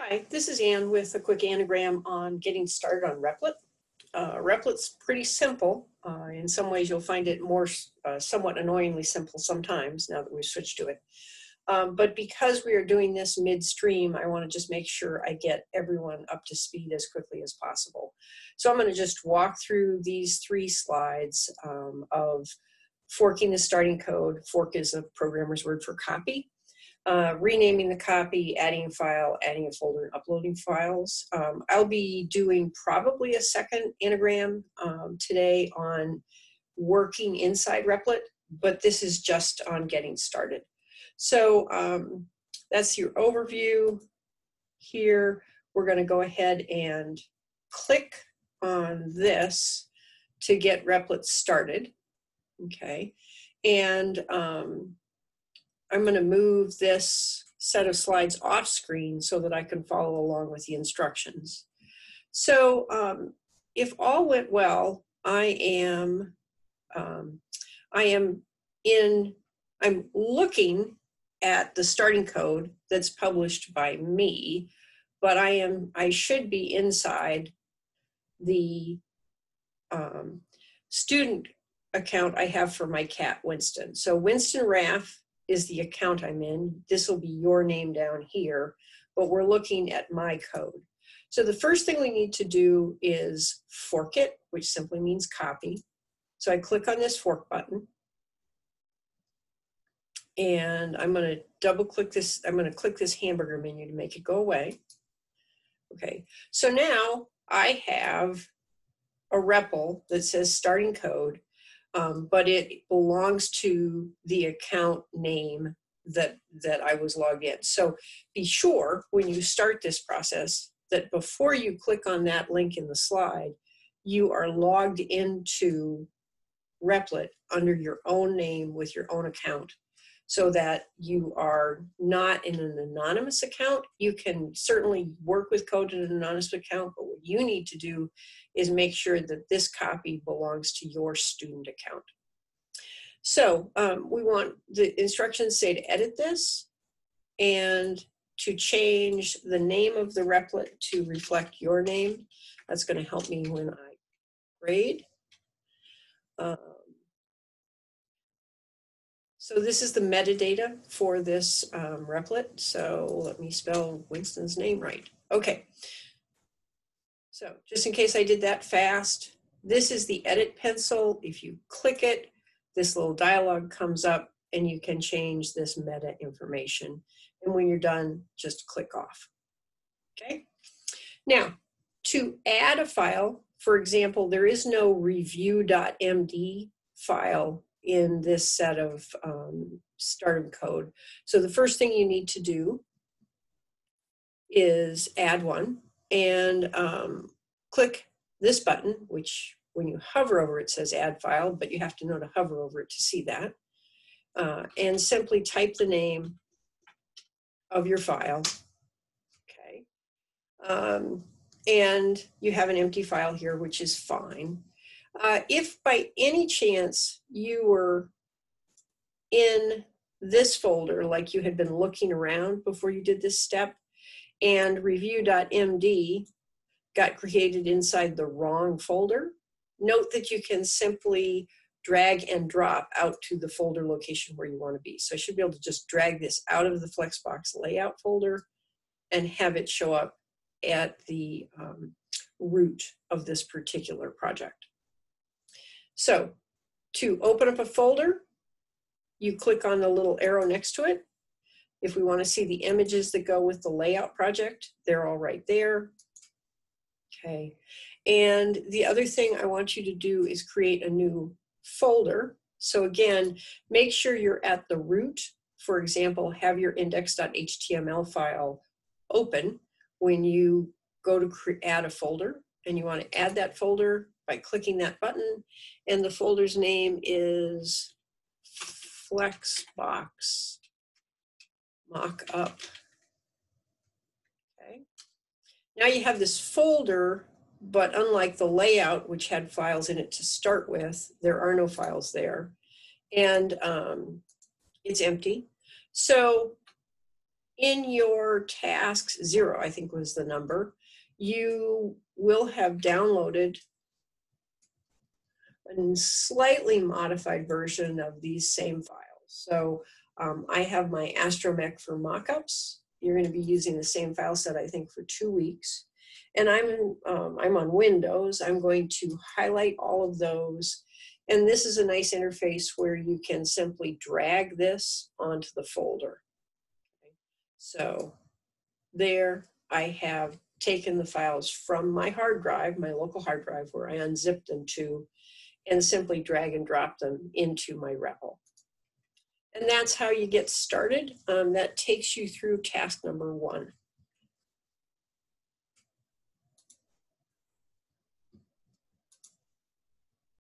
Hi, this is Ann with a quick anagram on getting started on Replit. Uh, Replit's pretty simple. Uh, in some ways, you'll find it more uh, somewhat annoyingly simple sometimes now that we've switched to it. Um, but because we are doing this midstream, I want to just make sure I get everyone up to speed as quickly as possible. So I'm going to just walk through these three slides um, of forking the starting code. Fork is a programmer's word for copy uh, renaming the copy, adding a file, adding a folder, and uploading files. Um, I'll be doing probably a second anagram um, today on working inside Replit, but this is just on getting started. So um, that's your overview here. We're going to go ahead and click on this to get Replit started. Okay. And um, I'm going to move this set of slides off screen so that I can follow along with the instructions. So um, if all went well, I am, um, I am in, I'm looking at the starting code that's published by me, but I am, I should be inside the um, student account I have for my cat, Winston. So Winston Raff is the account I'm in. This will be your name down here, but we're looking at my code. So the first thing we need to do is fork it, which simply means copy. So I click on this fork button. And I'm going to double click this, I'm going to click this hamburger menu to make it go away. Okay, so now I have a REPL that says starting code um, but it belongs to the account name that that I was logged in. So be sure when you start this process that before you click on that link in the slide, you are logged into Replit under your own name with your own account so that you are not in an anonymous account. You can certainly work with code in an anonymous account, but what you need to do is make sure that this copy belongs to your student account. So um, we want the instructions say to edit this and to change the name of the replit to reflect your name. That's going to help me when I grade. Um, so this is the metadata for this um, replit. So let me spell Winston's name right. Okay. So just in case I did that fast, this is the edit pencil. If you click it, this little dialog comes up and you can change this meta information. And when you're done, just click off. Okay. Now, to add a file, for example, there is no review.md file in this set of um, code. So the first thing you need to do is add one and um, click this button, which when you hover over it says add file, but you have to know to hover over it to see that. Uh, and simply type the name of your file. Okay. Um, and you have an empty file here, which is fine. Uh, if by any chance you were in this folder, like you had been looking around before you did this step, and review.md got created inside the wrong folder, note that you can simply drag and drop out to the folder location where you want to be. So I should be able to just drag this out of the Flexbox layout folder and have it show up at the um, root of this particular project. So to open up a folder, you click on the little arrow next to it. If we want to see the images that go with the layout project, they're all right there. Okay. And the other thing I want you to do is create a new folder. So again, make sure you're at the root. For example, have your index.html file open when you go to add a folder and you want to add that folder by clicking that button. And the folder's name is Flexbox Mockup. Okay. Now you have this folder, but unlike the layout, which had files in it to start with, there are no files there. And um, it's empty. So in your tasks, zero, I think was the number, you will have downloaded a slightly modified version of these same files. So um, I have my Astromech for mockups. You're going to be using the same file set, I think, for two weeks. And I'm, um, I'm on Windows. I'm going to highlight all of those. And this is a nice interface where you can simply drag this onto the folder. So there I have taken the files from my hard drive, my local hard drive, where I unzipped them to, and simply drag and drop them into my REPL. And that's how you get started. Um, that takes you through task number one.